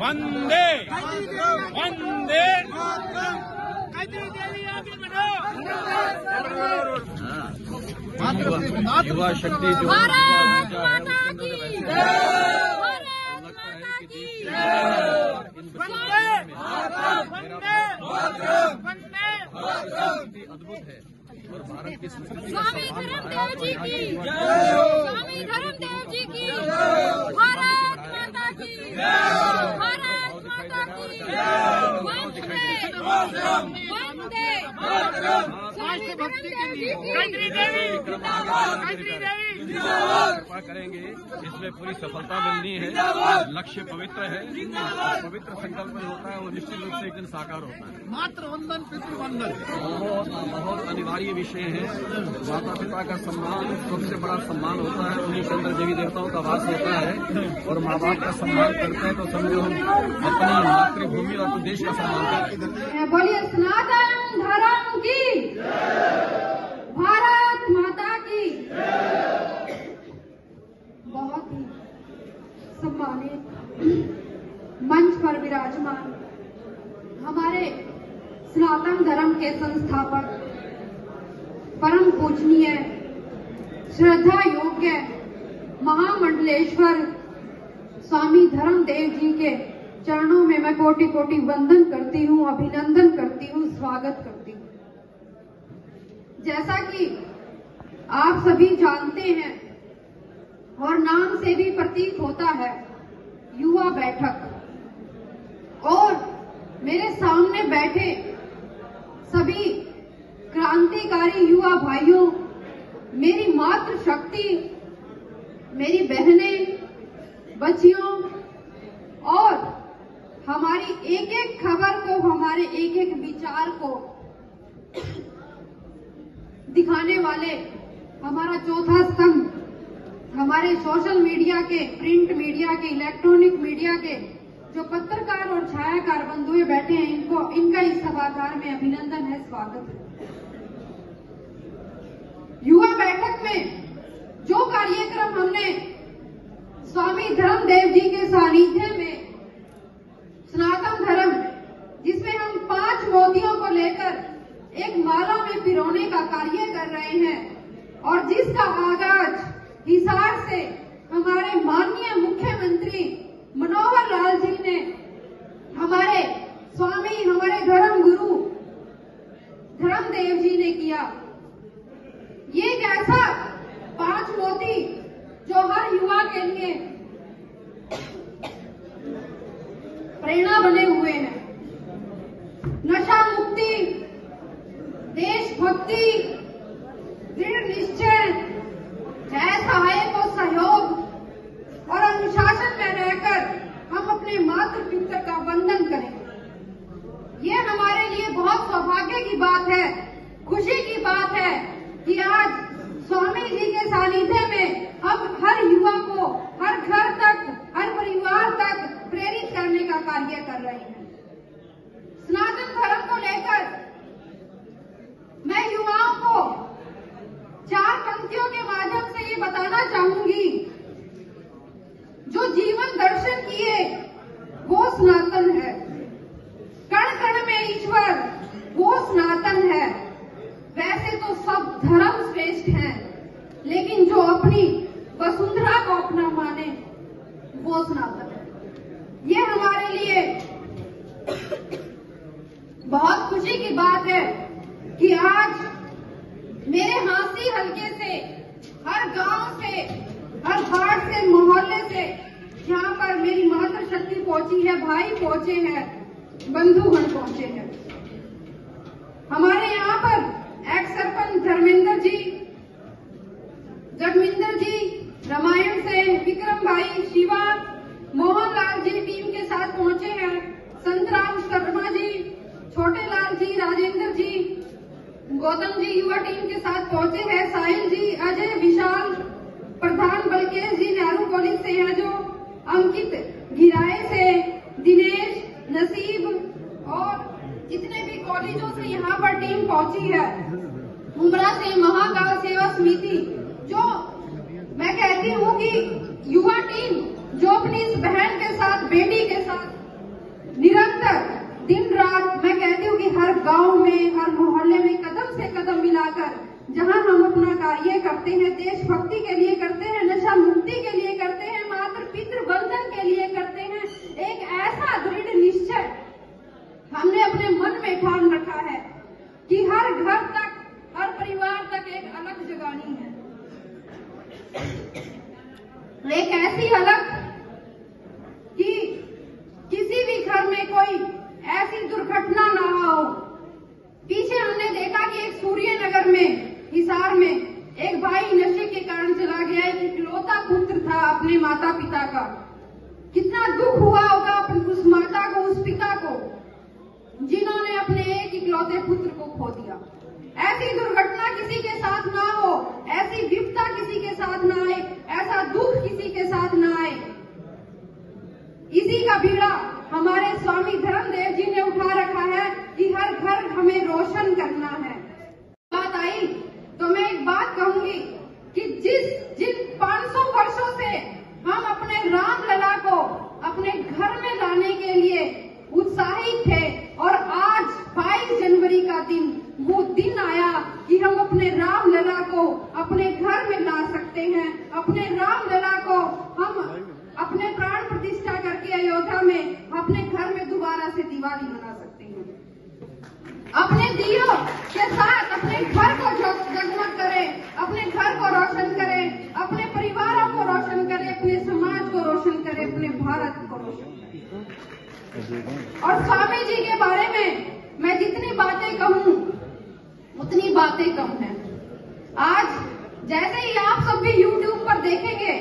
वंदे वंदे युवा शक्ति जो अद्भुत है और भारत की संस्कृति स्वामी धर्मदेव जी की। स्वामी धर्मदेव जी की। भारत माता की। भारत माता की। वंदे वंदे। स्वामी धर्मदेव जी की। कृपा करेंगे इसमें पूरी सफलता मिलनी है लक्ष्य पवित्र है पवित्र संकल्प जो होता है वो निश्चित रूप से एक दिन साकार होता है। मात्र वंदन पितृवंदन बहुत बहुत अनिवार्य विषय है। माता पिता का सम्मान सबसे बड़ा सम्मान होता है उन्हीं के अंदर देवी देवताओं का वास होता है। और माँ बाप का सम्मान करते हैं तो समझो हम अपनी मातृभूमि और देश का सम्मान करते हैं। बोलिए सनातन धर्म की भारत माता की बहुत ही सम्मानित मंच विराजमान। हमारे सनातन धर्म के संस्थापक, परम पूजनीय श्रद्धा योग्य महामंडलेश्वर स्वामी धर्मदेव जी के चरणों में मैं कोटि कोटि वंदन करती हूँ, अभिनंदन करती हूँ, स्वागत करती हूँ। जैसा कि आप सभी जानते हैं, और नाम से भी प्रतीत होता है, युवा बैठक। और मेरे सामने बैठे सभी क्रांतिकारी युवा भाइयों, मेरी मातृ शक्ति मेरी बहनें, बच्चियों और हमारी एक एक खबर को, हमारे एक एक विचार को दिखाने वाले हमारा चौथा स्तंभ, हमारे सोशल मीडिया के, प्रिंट मीडिया के, इलेक्ट्रॉनिक मीडिया के जो पत्रकार और छायाकार बंधुए बैठे हैं, इनको, इनका इस सभागार में अभिनंदन है, स्वागत है। युवा बैठक में जो कार्यक्रम हमने स्वामी धर्मदेव जी के सानिध्य में, सनातन धर्म, जिसमें हम पाँच मोतियों को लेकर एक माला में पिरोने का कार्य कर रहे हैं, और जिसका आगाज़ हिसार से हमारे माननीय मुख्यमंत्री हमारे स्वामी, हमारे धर्म गुरु, धर्मदेव जी ने किया। ये एक ऐसा पाँच मोती जो हर युवा के लिए प्रेरणा बने हुए हैं। नशा मुक्ति, देशभक्ति दृढ़ निश्चय जय सहायक और सहयोग और अनुशासन में रहकर हम अपने मातृ पितृ का वंदन करें ये हमारे लिए बहुत सौभाग्य की बात है खुशी की बात है कि आज स्वामी जी के सानिध्य में हम हर युवा को हर घर तक हर परिवार तक प्रेरित करने का कार्य कर रहे हैं सनातन धर्म को लेकर मैं युवाओं को चार पंक्तियों के माध्यम से ये बताना चाहूँगी जो जीवन दर्शन किए वो सनातन है कण कण में ईश्वर वो सनातन है वैसे तो सब धर्म श्रेष्ठ हैं लेकिन जो अपनी वसुंधरा को अपना माने वो सनातन है ये हमारे लिए बहुत खुशी की बात है कि आज मेरे हांसी हल्के से, हर गाँव से, हर घाट से, मोहल्ले से, यहाँ पर मेरी मातृ शक्ति पहुँची है, भाई पहुँचे हैं बंधुगण पहुँचे हैं। हमारे यहाँ पर एक्स सरपंच धर्मेंद्र जी जगमिंदर जी, रामायण से विक्रम भाई, शिवा मोहन लाल जी टीम के साथ पहुँचे हैं संतराम शर्मा जी छोटे लाल जी राजेंद्र जी गौतम जी युवा टीम के साथ पहुँचे हैं। साहिल जी, अजय, विशाल, प्रधान बलकेश जी, नेहरू कॉलेज से हैं जो अंकित गिराए से दिनेश, नसीब और जितने भी कॉलेजों से यहाँ पर टीम पहुँची है। उमरा से महाकाल सेवा समिति, जो मैं कहती हूँ कि युवा टीम जो अपनी इस बहन के साथ, बेटी के साथ में हर गाँव में, हर मोहल्ले में कदम से कदम मिलाकर, जहाँ हम अपना कार्य करते हैं, देशभक्ति के लिए ऐसी दुर्घटना ना हो। पीछे हमने देखा कि एक सूर्य नगर में, हिसार में, एक भाई नशे के कारण चला गया, एक इकलौता पुत्र था अपने माता पिता का। कितना दुख हुआ होगा उस माता को, उस पिता को, जिन्होंने अपने एक इकलौते पुत्र को खो दिया। ऐसी दुर्घटना किसी के साथ ना हो, ऐसी विपता किसी के साथ ना आए, ऐसा दुख किसी के साथ ना आए। इसी का बीड़ा हमारे स्वामी धर्मदेव जी ने उठा रखा है कि हर घर हमें रोशन करना है बात आई तो मैं एक बात कहूँगी कि जिस जिन 500 वर्षों से हम अपने राम लला को अपने घर में लाने के लिए उत्साहित थे और आज 22 जनवरी का दिन वो दिन आया कि हम अपने राम लला को अपने घर में ला सकते हैं अपने राम लला को हम अपने प्राण प्रतिष्ठा करके अयोध्या में अपने घर में दोबारा से दिवाली मना सकते हैं अपने दियो के साथ अपने घर को जग- जगमग करें, अपने घर को रोशन करें, अपने परिवारों को रोशन करें, अपने समाज को रोशन करें, अपने भारत को रोशन और स्वामी जी के बारे में मैं जितनी बातें कहूँ, उतनी बातें कम है। आज जैसे ही आप सब भी यूट्यूब पर देखेंगे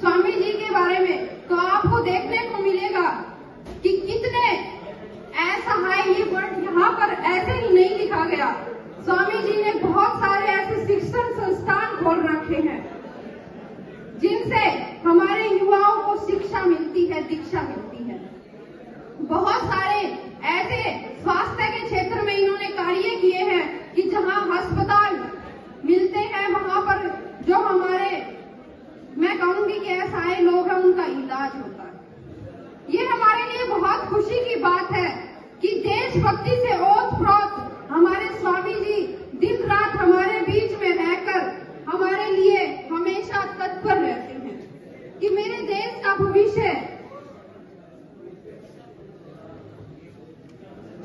स्वामी जी के बारे में तो आपको देखने को मिलेगा कि कितने ऐसा है, ये वर्ड यहाँ पर ऐसे ही नहीं लिखा गया। स्वामी जी ने बहुत सारे ऐसे शिक्षण संस्थान खोल रखे हैं, जिनसे हमारे युवाओं को शिक्षा मिलती है, दीक्षा मिलती है। बहुत सारे ऐसे स्वास्थ्य के क्षेत्र में इन्होंने कार्य किए हैं कि जहाँ अस्पताल मिलते हैं, वहाँ पर जो हमारे, मैं कहूँगी कि असहाय लोग हैं, उनका इलाज होता है। ये हमारे लिए बहुत खुशी की बात है कि देशभक्ति से ओत प्रोत हमारे स्वामी जी दिन रात हमारे बीच में रहकर हमारे लिए हमेशा तत्पर रहते हैं कि मेरे देश का भविष्य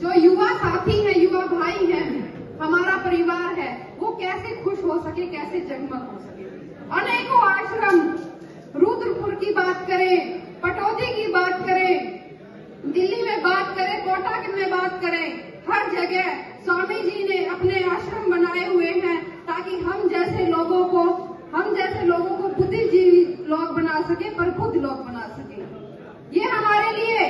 जो युवा साथी हैं युवा भाई हैं हमारा परिवार है वो कैसे खुश हो सके कैसे जगमग हो सके अनेकों आश्रम रुद्रपुर की करें, पटौदी की बात करें, दिल्ली में बात करें कोटा में बात करें, हर जगह स्वामी जी ने अपने आश्रम बनाए हुए हैं ताकि हम जैसे लोगों को, हम जैसे लोगों को बुद्धिजीवी लोग बना सके पर प्रबुद्ध लोग बना सके। ये हमारे लिए,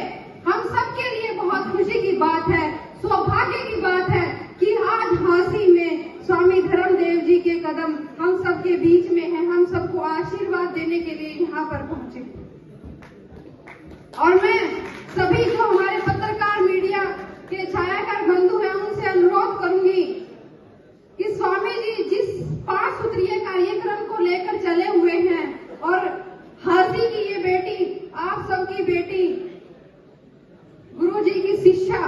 हम सबके लिए बहुत खुशी की बात है सौभाग्य की बात है कि आज झांसी में स्वामी धर्मदेव जी के कदम हम सबके बीच में है हम सबको आशीर्वाद देने के लिए यहाँ पर पहुँचे और मैं सभी जो हमारे पत्रकार मीडिया के छायाकार बंधु हैं उनसे अनुरोध करूँगी कि स्वामी जी जिस पाँच सूत्रीय कार्यक्रम को लेकर चले हुए हैं और हाथी की ये बेटी आप सबकी बेटी गुरु जी की शिक्षा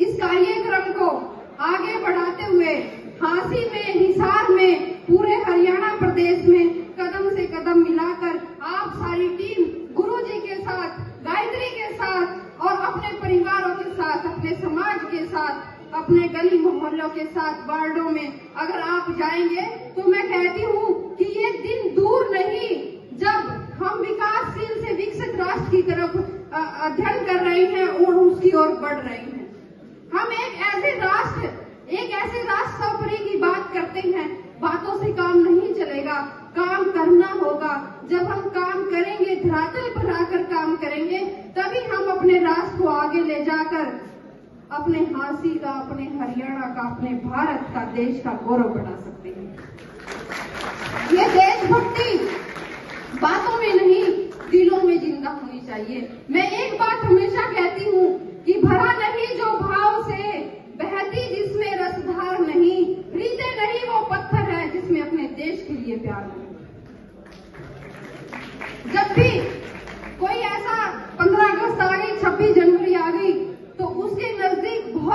इस कार्यक्रम को आगे बढ़ाते हुए झांसी में हिसार में पूरे हरियाणा प्रदेश में कदम से कदम मिलाकर आप सारी टीम गुरु जी के साथ गायत्री के साथ और अपने परिवारों के साथ अपने समाज के साथ अपने गली मोहल्लों के साथ वार्डों में अगर आप जाएँगे तो मैं कहती हूँ कि ये दिन दूर नहीं। जब हम विकासशील से विकसित राष्ट्र की तरफ़ अध्ययन कर रहे हैं, और उसकी ओर बढ़ रहे हैं। हम एक ऐसे राष्ट्र, एक ऐसे राष्ट्र सौपरी की बात करते हैं, बातों से काम नहीं चलेगा। काम करना होगा। जब हम काम करेंगे, धरातल पर आकर काम करेंगे, तभी हम अपने राष्ट्र को आगे ले जाकर अपने हांसी का, अपने हरियाणा का, अपने भारत का, देश का गौरव बढ़ा सकते हैं। ये देशभक्ति बातों में नहीं, दिलों में ज़िंदा होनी चाहिए। मैं एक बात हमेशा कहती हूँ कि भरा नहीं जो भाव से, बहती जिसमें रसधार नहीं, रीते नहीं वो पत्थर है जिसमें अपने देश के लिए प्यार नहीं। जब भी कोई ऐसा 15 अगस्त आ गई 26 जनवरी आ गई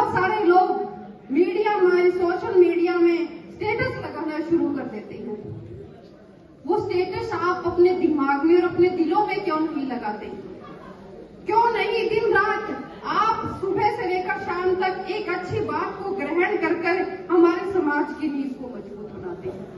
बहुत सारे लोग मीडिया में सोशल मीडिया में स्टेटस लगाना शुरू कर देते हैं। वो स्टेटस आप अपने दिमाग में और अपने दिलों में क्यों नहीं लगाते? क्यों नहीं? दिन रात आप सुबह से लेकर शाम तक एक अच्छी बात को ग्रहण कर कर हमारे समाज की नींव को मज़बूत बनाते हैं।